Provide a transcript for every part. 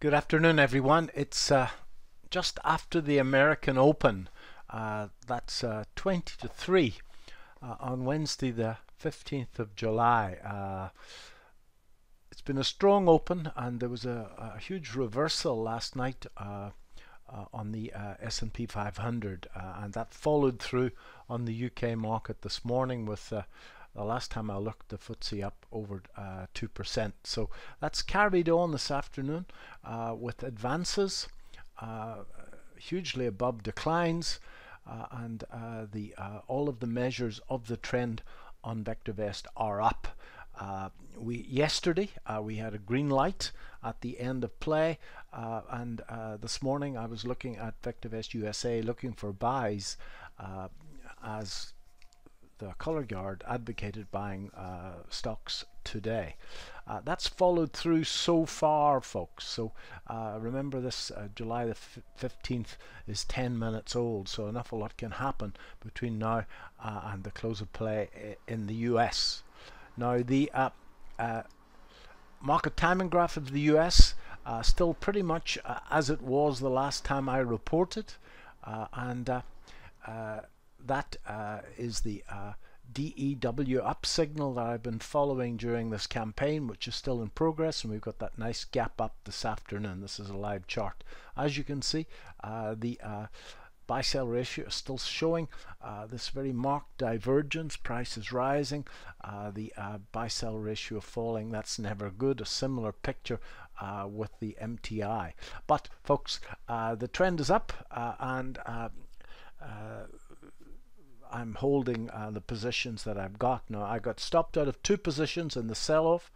Good afternoon, everyone. It's uh, just after the American Open. Uh, that's uh, 20 to 3 uh, on Wednesday, the 15th of July. Uh, it's been a strong open, and there was a, a huge reversal last night uh, on the S&P 500, and that followed through on the UK market this morning with the last time I looked, the FTSE up over uh, 2%. So that's carried on this afternoon uh, with advances uh, hugely above declines uh, and uh, the uh, all of the measures of the trend on VectorVest are up. we yesterday we had a green light at the end of play and this morning I was looking at VectorVest USA looking for buys as the color guard advocated buying uh, stocks today. Uh, that's followed through so far, folks. So uh, remember this uh, July the 15th is 10 minutes old, so an awful lot can happen between now uh, and the close of play in the US. Now, the uh, market timing graph of the US still pretty much as it was the last time I reported, and that uh, is the uh, DEW up signal that I've been following during this campaign, which is still in progress, and we've got that nice gap up this afternoon. This is a live chart. As you can see, uh, the uh, buy sell ratio is still showing uh, this very marked divergence. Price is rising, uh, the buy sell ratio falling. That's never good. A similar picture with the MTI. But folks, the trend is up and I'm holding uh, the positions that I've got. Now I got stopped out of two positions in the sell-off.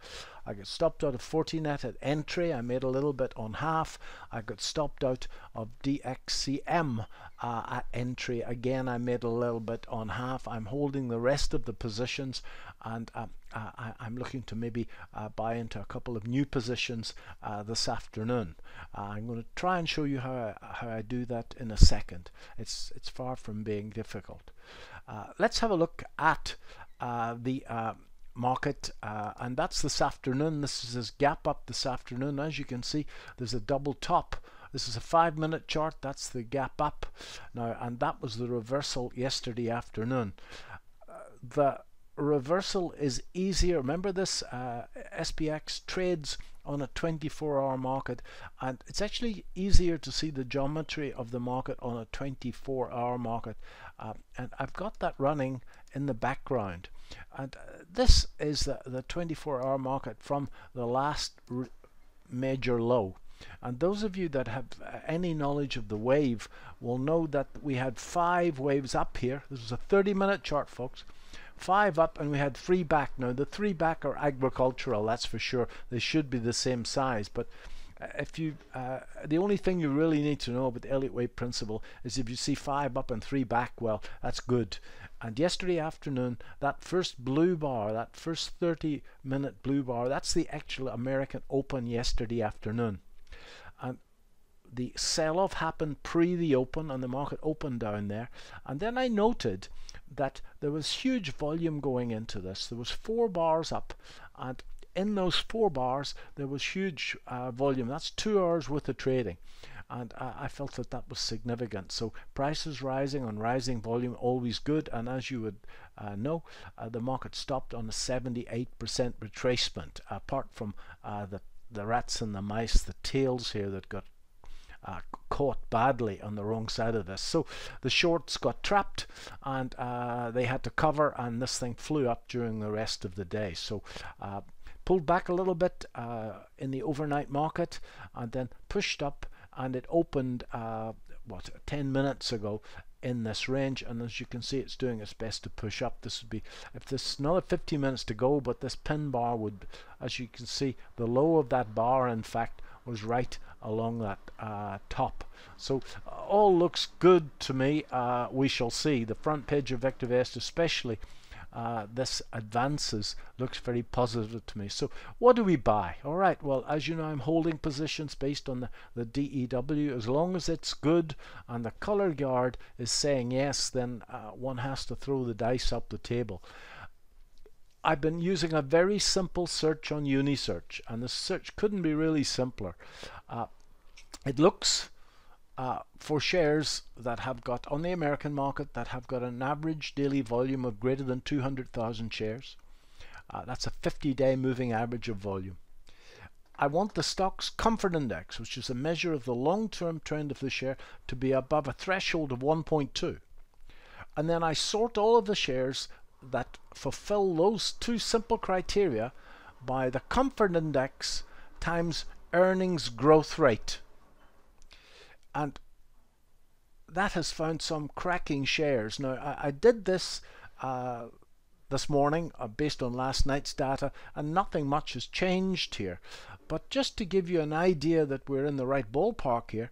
I got stopped out of Fortinet at entry. I made a little bit on half. I got stopped out of DXCM uh, at entry. Again, I made a little bit on half. I'm holding the rest of the positions and uh, I, am looking to maybe uh, buy into a couple of new positions uh, this afternoon. Uh, I'm going to try and show you how I, how I do that in a second. It's, it's far from being difficult. Uh, let's have a look at the market uh, and that's this afternoon. This is this gap up this afternoon. As you can see there's a double top. This is a five minute chart. That's the gap up. Now and that was the reversal yesterday afternoon. Uh, the reversal is easier. Remember this uh, SPX trades on a 24 hour market and it's actually easier to see the geometry of the market on a 24 hour market. Uh, and I've got that running in the background and uh, this is the, the 24 hour market from the last major low. And those of you that have uh, any knowledge of the wave will know that we had five waves up here. This is a 30 minute chart, folks. Five up, and we had three back. Now, the three back are agricultural, that's for sure. They should be the same size, but uh, if you uh, the only thing you really need to know about the Elliott wave principle is if you see five up and three back well that's good and yesterday afternoon, that first blue bar, that first 30 minute blue bar, that's the actual American Open yesterday afternoon. And the sell off happened pre the open and the market opened down there. And then I noted that there was huge volume going into this. There was four bars up and in those four bars there was huge uh, volume. That's two hours worth of trading and I, I felt that that was significant. So prices rising on rising volume always good, and as you would uh, know, uh, the market stopped on a 78% retracement. Apart from uh, the the rats and the mice, the tails here that got uh, caught badly on the wrong side of this. So the shorts got trapped and uh, they had to cover, and this thing flew up during the rest of the day. So uh, pulled back a little bit in the overnight market and then pushed up and it opened uh, what 10 minutes ago in this range. And as you can see it's doing its best to push up. This would be if there's another 15 minutes to go but this pin bar would as you can see the low of that bar in fact was right along that uh, top. So all looks good to me. Uh, we shall see. The front page of VectorVest especially uh, this advances looks very positive to me. So what do we buy? All right, well, as you know, I'm holding positions based on the, the DEW. As long as it's good and the color guard is saying yes, then uh, one has to throw the dice up the table. I've been using a very simple search on Unisearch, and the search couldn't be really simpler. Uh, it looks uh, for shares that have got on the American market that have got an average daily volume of greater than 200,000 shares. Uh, that's a 50-day moving average of volume. I want the stock's comfort index, which is a measure of the long-term trend of the share, to be above a threshold of 1.2. And then I sort all of the shares that fulfill those two simple criteria by the comfort index times earnings growth rate. And that has found some cracking shares. Now, I, I did this uh, this morning uh, based on last night's data, and nothing much has changed here. But just to give you an idea that we're in the right ballpark here,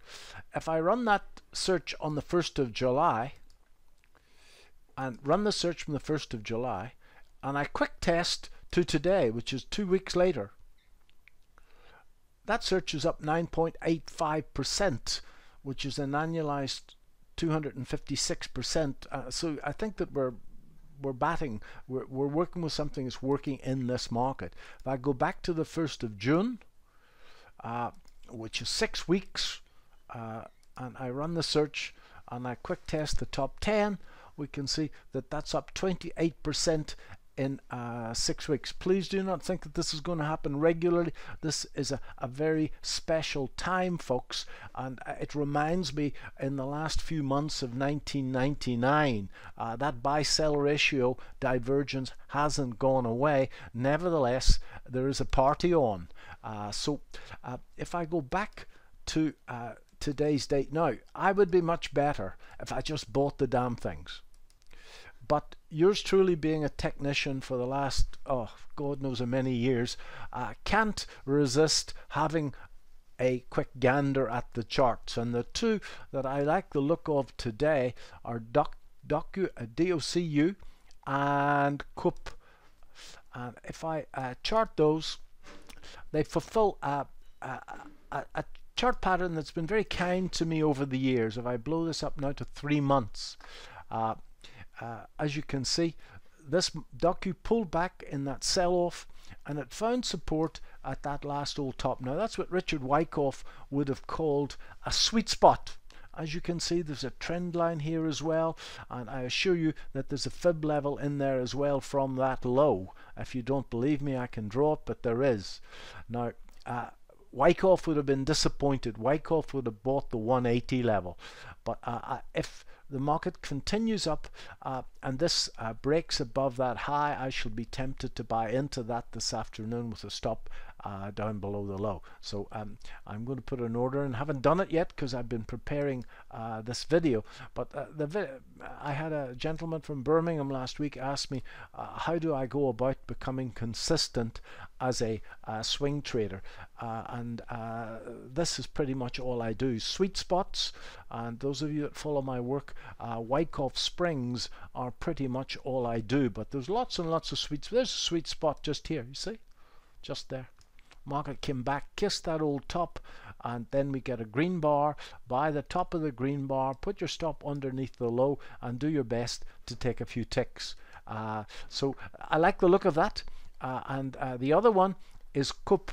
if I run that search on the 1st of July, and run the search from the 1st of July and I quick test to today, which is two weeks later, that search is up 9.85%, which is an annualized 256%. Uh, so I think that we're we're batting, we're, we're working with something that's working in this market. If I go back to the 1st of June, uh, which is six weeks, uh, and I run the search and I quick test the top 10, we can see that that's up 28% in uh, six weeks. Please do not think that this is going to happen regularly. This is a, a very special time, folks, and uh, it reminds me in the last few months of 1999 uh, that buy sell ratio divergence hasn't gone away. Nevertheless, there is a party on. Uh, so uh, if I go back to uh, today's date now, I would be much better if I just bought the damn things. But yours truly being a technician for the last, oh, God knows how many years, uh, can't resist having a quick gander at the charts. And the two that I like the look of today are Doc, Docu, uh, DOCU and COOP. And if I uh, chart those, they fulfill a, a, a, a chart pattern that's been very kind to me over the years. If I blow this up now to three months, uh, uh, as you can see, this docu pulled back in that sell-off and it found support at that last old top. Now that's what Richard Wyckoff would have called a sweet spot. As you can see there's a trend line here as well and I assure you that there's a fib level in there as well from that low. If you don't believe me I can draw it but there is. Now uh, Wyckoff would have been disappointed. Wyckoff would have bought the 180 level. But uh, if the market continues up uh, and this uh, breaks above that high, I shall be tempted to buy into that this afternoon with a stop uh, down below the low. So um, I'm going to put an order and haven't done it yet because I've been preparing uh, this video. But uh, the vi I had a gentleman from Birmingham last week ask me uh, how do I go about becoming consistent as a uh, swing trader uh, and this is pretty much all I do. Sweet spots and those of you that follow my work Wyckoff Springs are pretty much all I do but there's lots and lots of sweets. There's a sweet spot just here you see just there market came back, kissed that old top, and then we get a green bar. Buy the top of the green bar, put your stop underneath the low, and do your best to take a few ticks. Uh, so I like the look of that. Uh, and uh, the other one is COOP.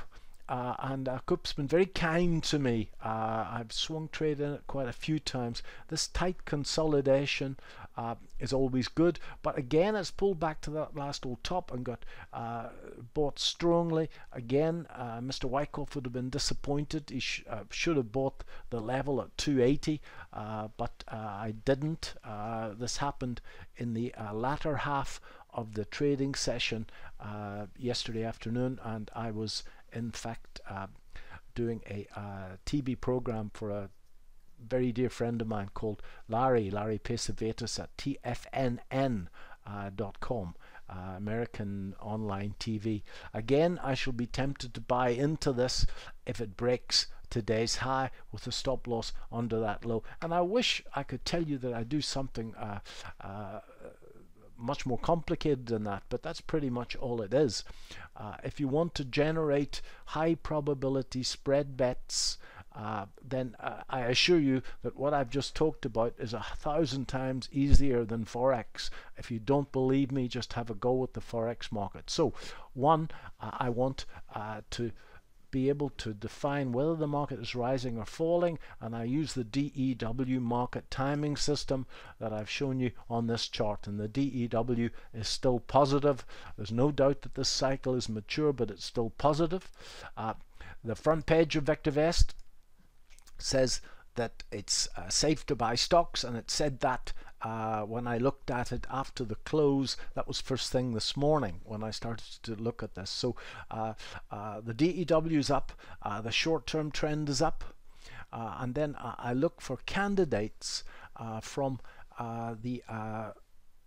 Uh, and uh, COOP's been very kind to me. Uh, I've swung trade in it quite a few times. This tight consolidation uh, is always good, but again, it's pulled back to that last old top and got uh, bought strongly. Again, uh, Mr. Wyckoff would have been disappointed. He sh uh, should have bought the level at 280, but I didn't. this happened in the latter half of the trading session yesterday afternoon, and I was in fact uh, doing a uh, TV program for a very dear friend of mine called Larry, Larry Pesavento at tfnn.com. Uh, uh, American online TV. Again, I shall be tempted to buy into this if it breaks today's high with a stop loss under that low. And I wish I could tell you that I do something uh, uh, much more complicated than that, but that's pretty much all it is. Uh, if you want to generate high probability spread bets uh, then uh, I assure you that what I've just talked about is a thousand times easier than Forex. If you don't believe me, just have a go at the Forex market. So, one, uh, I want uh, to be able to define whether the market is rising or falling and I use the DEW market timing system that I've shown you on this chart. And the DEW is still positive. There's no doubt that this cycle is mature but it's still positive. Uh, the front page of VectorVest says that it's uh, safe to buy stocks and it said that uh, when I looked at it after the close that was first thing this morning when I started to look at this so uh, uh the DEW is up uh, the short-term trend is up uh, and then I look for candidates from the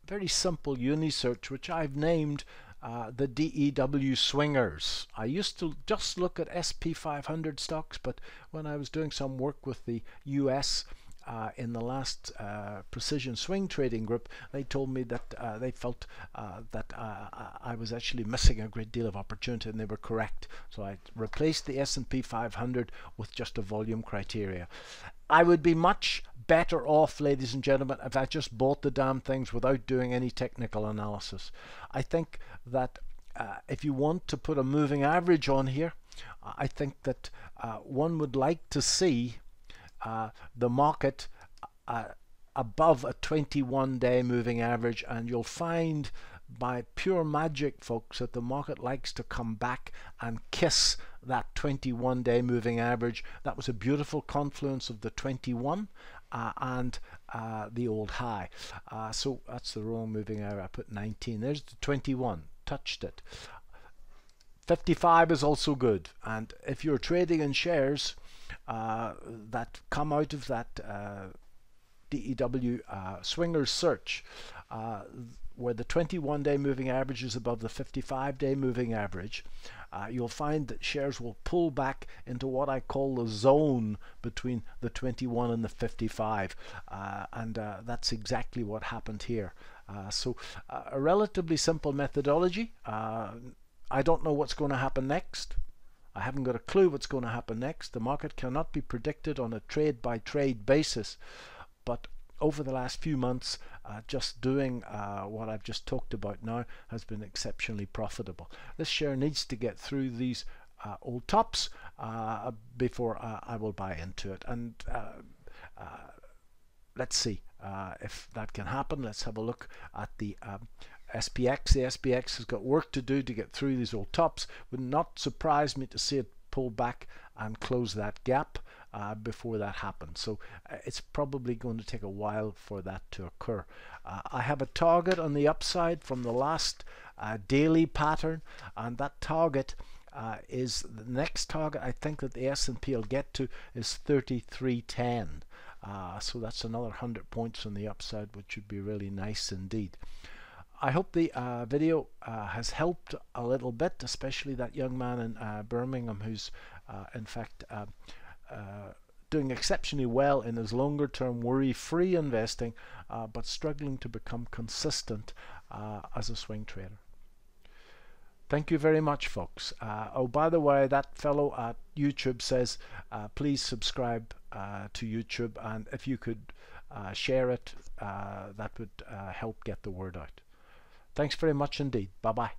very simple Unisearch which I've named uh, the DEW swingers. I used to just look at SP500 stocks, but when I was doing some work with the US uh, in the last uh, precision swing trading group, they told me that uh, they felt uh, that I was actually missing a great deal of opportunity, and they were correct. So I replaced the S&P 500 with just a volume criteria. I would be much better off, ladies and gentlemen, if I just bought the damn things without doing any technical analysis. I think that uh, if you want to put a moving average on here, I think that uh, one would like to see the market uh, above a 21 day moving average and you'll find by pure magic folks that the market likes to come back and kiss that 21 day moving average that was a beautiful confluence of the 21 uh, and uh, the old high. Uh, so that's the wrong moving area. I put 19. There's the 21. Touched it. 55 is also good. And if you're trading in shares uh, that come out of that uh, DEW uh, swingers search, where the 21 day moving average is above the 55 day moving average, uh, you'll find that shares will pull back into what I call the zone between the 21 and the 55 uh, and uh, that's exactly what happened here. Uh, so uh, a relatively simple methodology. Uh, I don't know what's going to happen next I haven't got a clue what's going to happen next the market cannot be predicted on a trade by trade basis but over the last few months, uh, just doing uh, what I've just talked about now has been exceptionally profitable. This share needs to get through these uh, old tops uh, before uh, I will buy into it. And uh, let's see if that can happen. Let's have a look at the um, SPX. The SPX has got work to do to get through these old tops. Would not surprise me to see it pull back and close that gap uh, before that happens. So uh, it's probably going to take a while for that to occur. Uh, I have a target on the upside from the last uh, daily pattern and that target uh, is the next target I think that the S&P will get to is 3310. Uh, so that's another 100 points on the upside which would be really nice indeed. I hope the uh, video uh, has helped a little bit, especially that young man in uh, Birmingham who's in fact uh, doing exceptionally well in his longer term worry free investing uh, but struggling to become consistent uh, as a swing trader. Thank you very much folks. Uh, oh by the way that fellow at YouTube says uh, please subscribe to YouTube and if you could share it that would help get the word out. Thanks very much indeed. Bye bye.